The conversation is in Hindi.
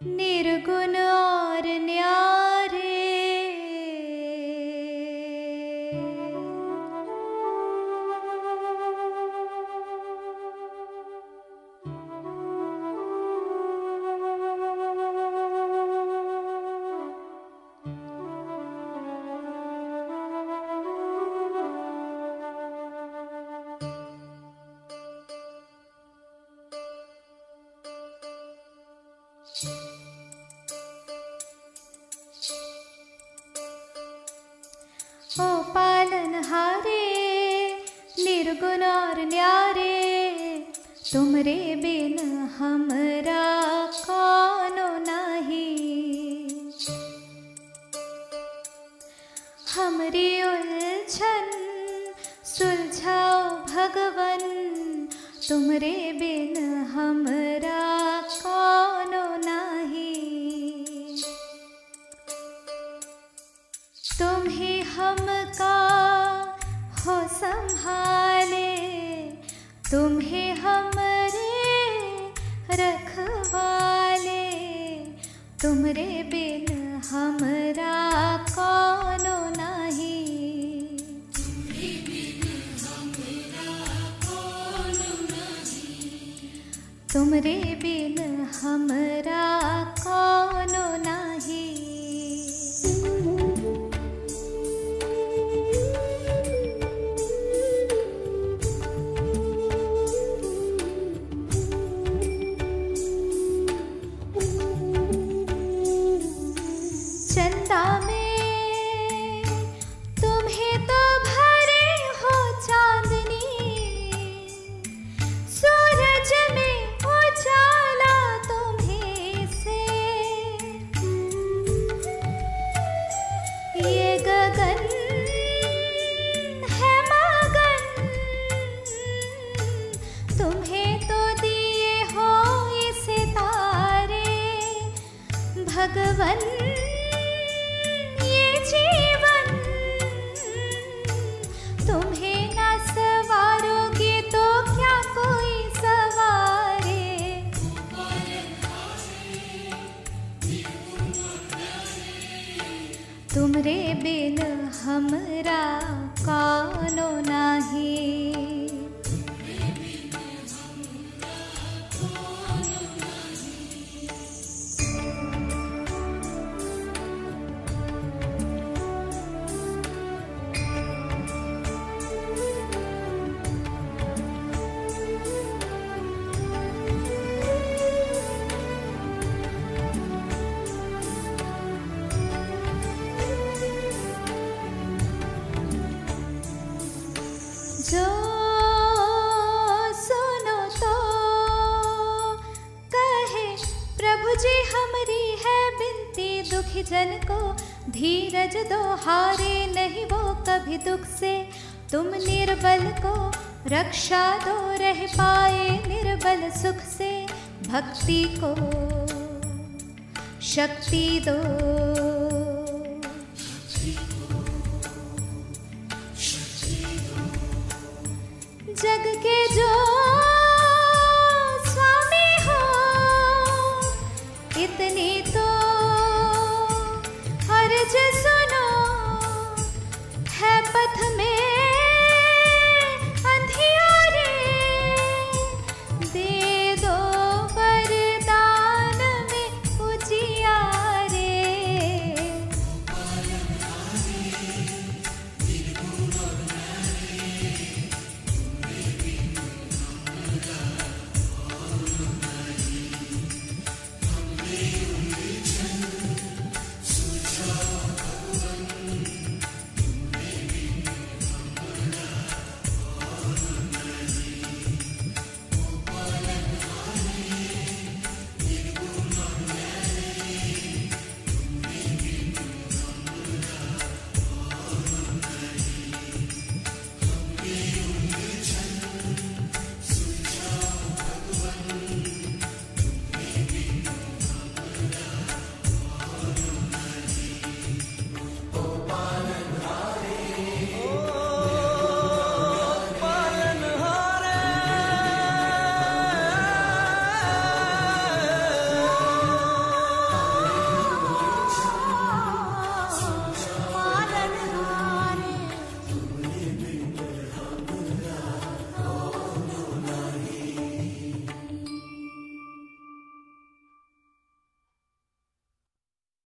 निर्गुण और न्यारे। ओ पालनहारे निर्गुण और न्यारे, तुमरे बिन हमरा कौनो नहीं। हमरी उलझन, सुलझाओ भगवन, तुमरे बिन हमरा कौनो नहीं। तुम ही हमका हो संभाले तुम्हें हमरे रखवाले। तुमरे बिन हमरा कौनो नहीं। तुमरे बिन हमरा कौनो नाही। भगवन ये जीवन। तुम्हें न सवारोगे तो क्या कोई सवारे? तुमरे बिन हमरा कौनो जन को धीरज दो, हारे नहीं वो कभी दुख से। तुम निर्बल को रक्षा दो, रह पाए निर्बल सुख से। भक्ति को शक्ति दो। जग के जो